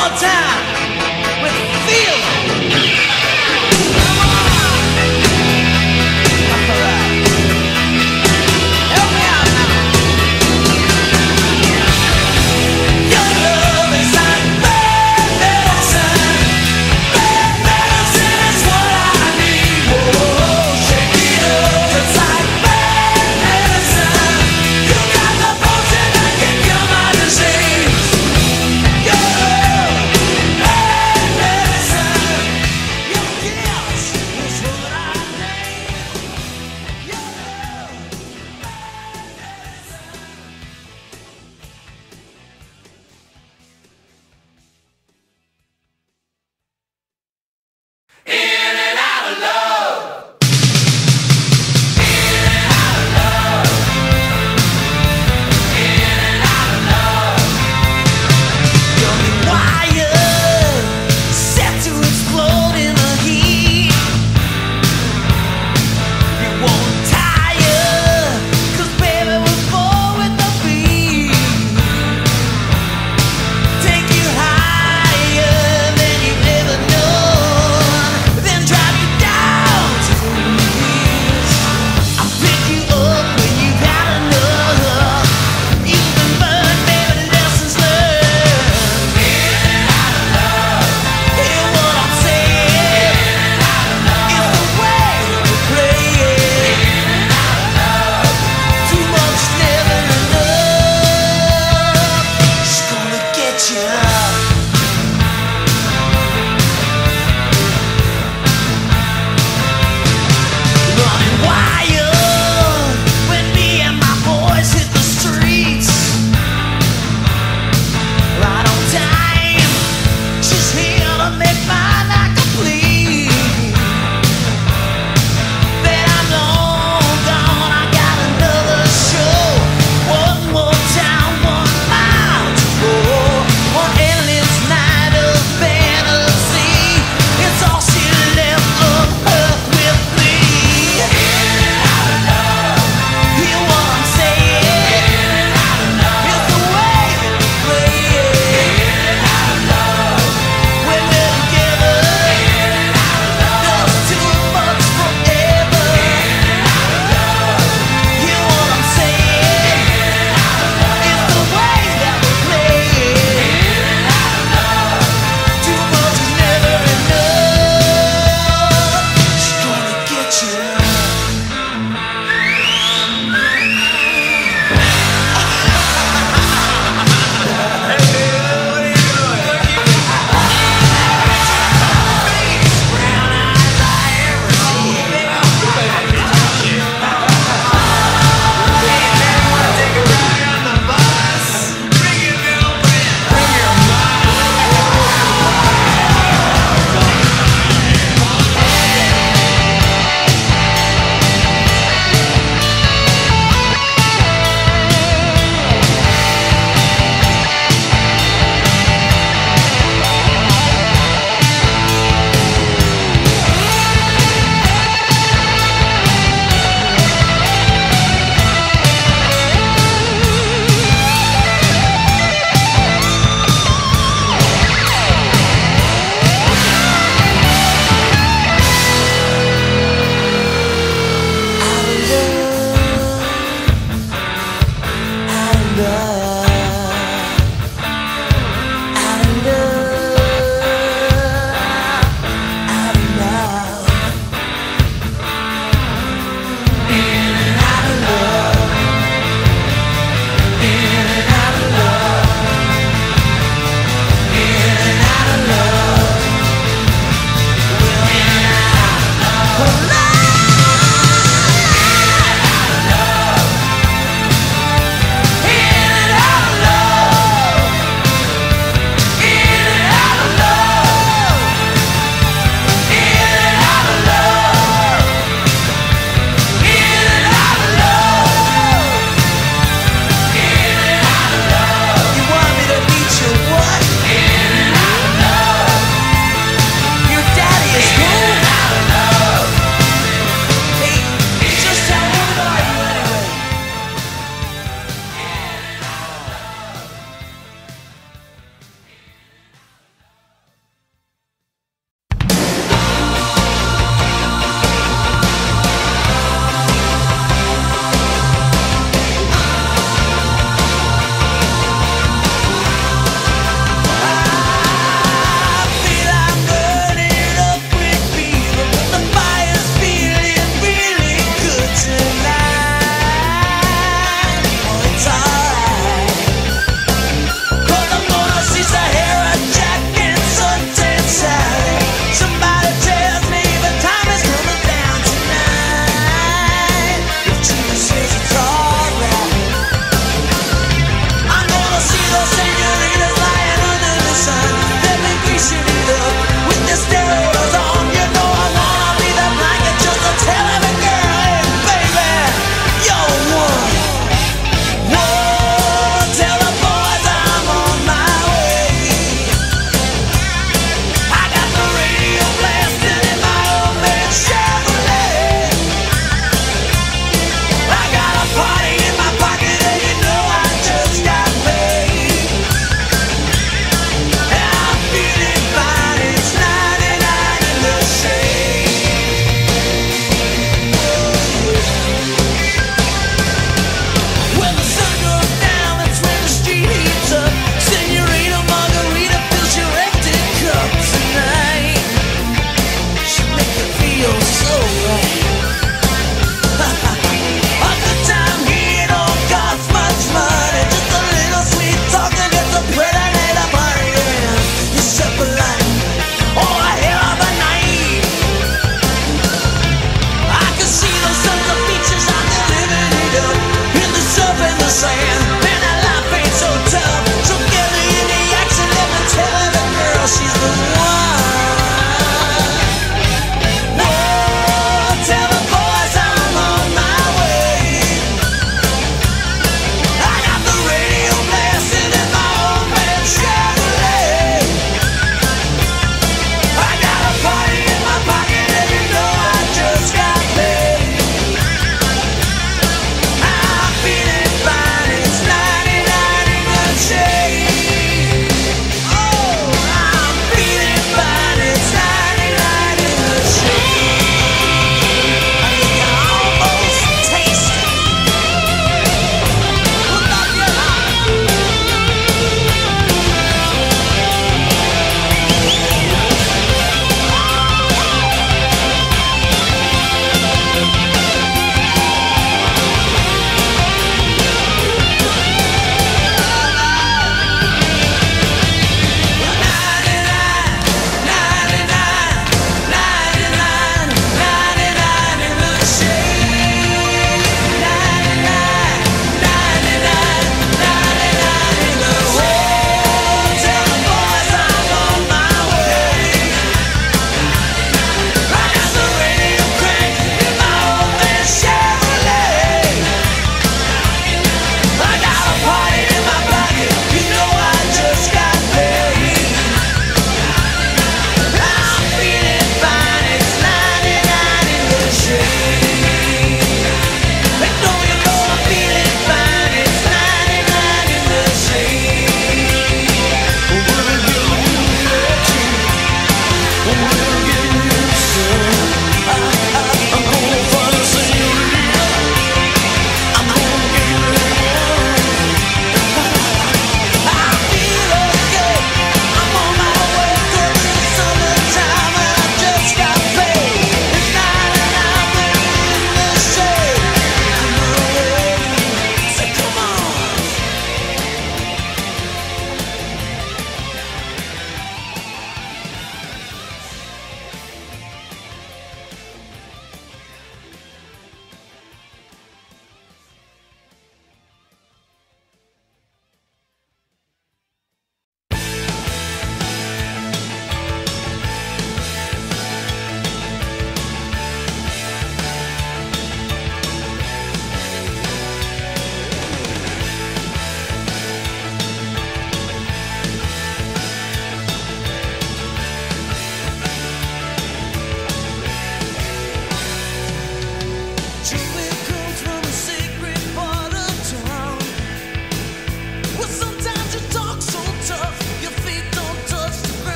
one time.